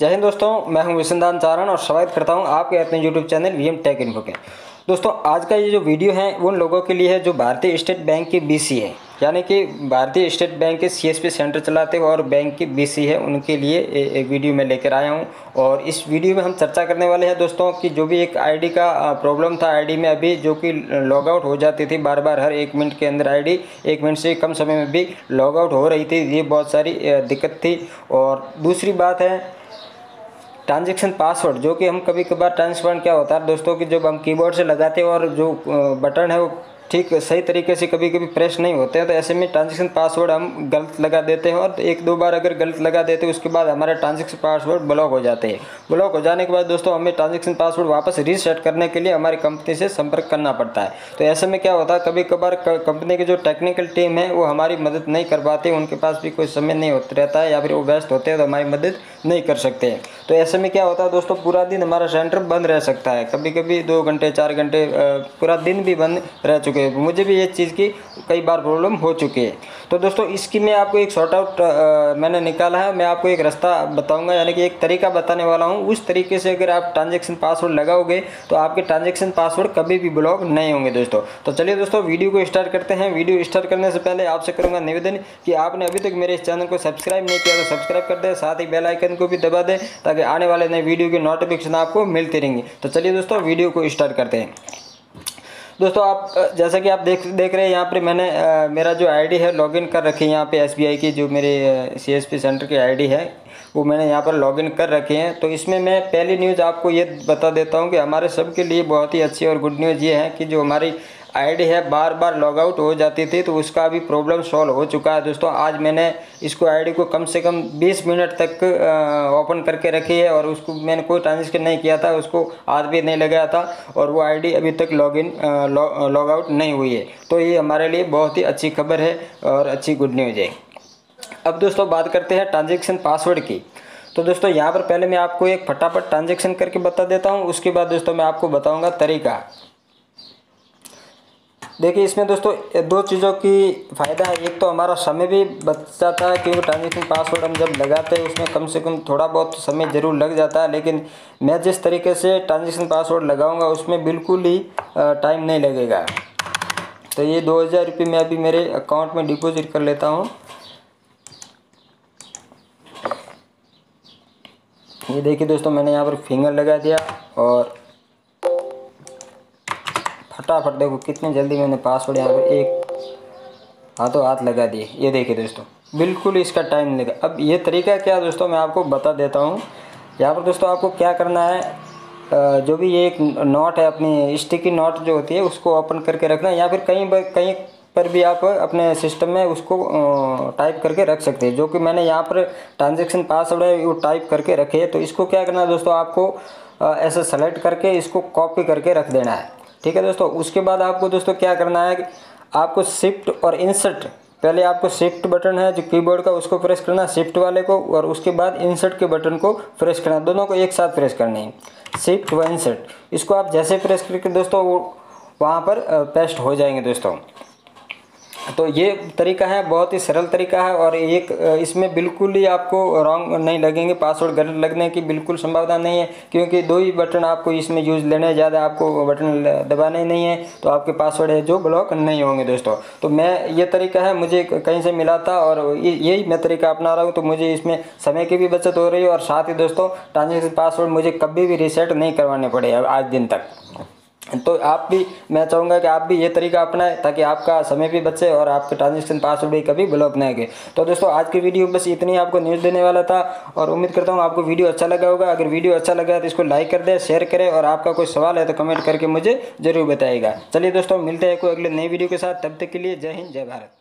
जय हिंद दोस्तों, मैं हूँ विसंदान चारण और स्वागत करता हूँ आपके अपने YouTube channel V M tech info के। दोस्तों, आज का ये जो वीडियो है, उन लोगों के लिए है जो भारतीय स्टेट बैंक के बीसी है। यानी कि भारतीय स्टेट बैंक के सीएसपी सेंटर चलाते हैं और बैंक की बीसी है, उनके लिए एक वीडियो में लेकर आया हूँ। और इस वीडियो में हम चर्चा करने वाले हैं दोस्तों कि जो भी एक आईडी का प्रॉब्लम था आईडी में अभी, जो कि लॉग आउट हो जाती थी बार बार हर एक मिनट के अंदर आईडी एक मिनट से कम समय में भी लॉग आउट हो रही थी। ये बहुत सारी दिक्कत थी। और दूसरी बात है ट्रांजेक्शन पासवर्ड जो कि हम कभी कभार ट्रांसफ़र क्या होता है, दोस्तों कि जब हम कीबोर्ड से लगाते हैं और जो बटन है वो ठीक सही तरीके से कभी कभी प्रेस नहीं होते हैं तो ऐसे में ट्रांजेक्शन पासवर्ड हम गलत लगा देते हैं और एक दो बार अगर गलत लगा देते हैं, उसके बाद हमारे ट्रांजेक्शन पासवर्ड ब्लॉक हो जाते हैं। ब्लॉक हो जाने के बाद दोस्तों, हमें ट्रांजेक्शन पासवर्ड वापस रीसेट करने के लिए हमारी कंपनी से संपर्क करना पड़ता है। तो ऐसे में क्या होता है कभी कभार कंपनी की जो टेक्निकल टीम है, वो हमारी मदद नहीं कर पाती, उनके पास भी कोई समय नहीं होता, रहता है या फिर वो व्यस्त होते हैं तो हमारी मदद नहीं कर सकते हैं। तो ऐसे में क्या होता है दोस्तों, पूरा दिन हमारा सेंटर बंद रह सकता है। कभी कभी दो घंटे, चार घंटे पूरा दिन भी बंद रह चुके हैं। मुझे भी ये चीज़ की कई बार प्रॉब्लम हो चुकी है। तो दोस्तों, इसकी मैं आपको एक शॉर्ट आउट मैंने निकाला है। मैं आपको एक रास्ता बताऊँगा, यानी कि एक तरीका बताने वाला हूँ। उस तरीके से अगर आप ट्रांजेक्शन पासवर्ड लगाओगे तो आपके ट्रांजेक्शन पासवर्ड कभी भी ब्लॉक नहीं होंगे दोस्तों। तो चलिए दोस्तों वीडियो को स्टार्ट करते हैं। वीडियो स्टार्ट करने से पहले आपसे करूँगा निवेदन कि आपने अभी तक मेरे इस चैनल को सब्सक्राइब नहीं किया तो सब्सक्राइब कर दें। साथ ही बेलाइकन को भी दबा दें, ताकि आने वाले नए वीडियो की नोटिफिकेशन आपको मिलती रहेंगी। तो चलिए दोस्तों वीडियो को स्टार्ट करते हैं। दोस्तों आप जैसा कि आप देख देख रहे हैं यहाँ पर मैंने आ, मेरा जो आईडी है लॉगिन कर रखी है यहाँ पे एसबीआई की जो मेरे सीएसपी सेंटर की आईडी है वो मैंने यहाँ पर लॉगिन कर रखे हैं। तो इसमें मैं पहली न्यूज़ आपको ये बता देता हूँ कि हमारे सबके लिए बहुत ही अच्छी और गुड न्यूज़ ये है कि जो हमारी आईडी है, बार बार लॉग आउट हो जाती थी तो उसका भी प्रॉब्लम सॉल्व हो चुका है। दोस्तों, आज मैंने इसको आईडी को कम से कम 20 मिनट तक ओपन करके रखी है, और उसको मैंने कोई ट्रांजेक्शन नहीं किया था, उसको हाथ भी नहीं लगाया था, और वो आईडी अभी तक लॉग इन लॉग आउट नहीं हुई है। तो ये हमारे लिए बहुत ही अच्छी खबर है, और अच्छी गुड न्यूज़ है। अब दोस्तों, बात करते हैं ट्रांजेक्शन पासवर्ड की। तो दोस्तों, यहाँ पर पहले मैं आपको एक फटाफट ट्रांजेक्शन करके बता देता हूँ, उसके बाद दोस्तों, मैं आपको बताऊँगा तरीका। देखिए, इसमें दोस्तों दो चीज़ों की फ़ायदा है। एक तो हमारा समय भी बच जाता है, क्योंकि ट्रांजेक्शन पासवर्ड हम जब लगाते हैं, उसमें कम से कम थोड़ा बहुत समय ज़रूर लग जाता है। लेकिन मैं जिस तरीके से ट्रांजेक्शन पासवर्ड लगाऊँगा, उसमें बिल्कुल ही टाइम नहीं लगेगा। तो ये दो हज़ार रुपये मैं अभी मेरे अकाउंट में डिपॉजिट कर लेता हूँ। ये देखिए दोस्तों, मैंने यहाँ पर फिंगर लगा दिया और फटाफट देखो, कितनी जल्दी मैंने पासवर्ड यहाँ पर एक हाथों हाथ लगा दिए। ये देखिए दोस्तों, बिल्कुल इसका टाइम लगा। अब ये तरीका क्या दोस्तों, मैं आपको बता देता हूँ। यहाँ पर दोस्तों आपको क्या करना है जो भी ये एक नोट है, अपनी स्टिकी नोट जो होती है, उसको ओपन करके रखना या फिर कहीं पर कहीं पर भी आप अपने सिस्टम में उसको टाइप करके रख सकते हैं। जो कि मैंने यहाँ पर ट्रांजेक्शन पासवर्ड है वो टाइप करके रखे है। तो इसको क्या करना है दोस्तों, आपको ऐसे सेलेक्ट करके इसको कॉपी करके रख देना है। ठीक है दोस्तों, उसके बाद आपको दोस्तों क्या करना है आपको शिफ्ट और इंसर्ट पहले आपको शिफ्ट बटन है जो कीबोर्ड का, उसको प्रेस करना है शिफ्ट वाले को, और उसके बाद इंसर्ट के बटन को प्रेस करना, दोनों को एक साथ प्रेस करना है। शिफ्ट व इंसर्ट इसको आप जैसे प्रेस करके दोस्तों, वो वहाँ पर पेस्ट हो जाएँगे दोस्तों। तो ये तरीका है, बहुत ही सरल तरीका है और एक, इसमें बिल्कुल ही आपको रॉन्ग नहीं लगेंगे पासवर्ड गलत लगने की बिल्कुल संभावना नहीं है, क्योंकि दो ही बटन आपको इसमें यूज़ लेने ज़्यादा आपको बटन दबाने नहीं है तो आपके पासवर्ड है जो ब्लॉक नहीं होंगे दोस्तों। तो मैं, ये तरीका है, मुझे कहीं से मिला था और यही मैं तरीका अपना रहा हूँ तो मुझे इसमें समय की भी बचत हो रही है और साथ ही दोस्तों ट्रांजेक्शन पासवर्ड मुझे कभी भी रिसेट नहीं करवाने पड़े, आज दिन तक। तो आप भी, मैं चाहूँगा कि आप भी ये तरीका अपनाएँ, ताकि आपका समय भी बचे और आपके ट्रांजेक्शन पासवर्ड भी कभी ब्लॉक ना गए तो दोस्तों, आज की वीडियो बस इतनी, आपको न्यूज़ देने वाला था, और उम्मीद करता हूँ आपको वीडियो अच्छा लगा होगा। अगर वीडियो अच्छा लगा तो इसको लाइक कर दे शेयर करें, और आपका कोई सवाल है तो कमेंट करके मुझे ज़रूर बताएगा चलिए दोस्तों, मिलते हैं कोई अगले नई वीडियो के साथ, तब तक के लिए जय हिंद, जय भारत।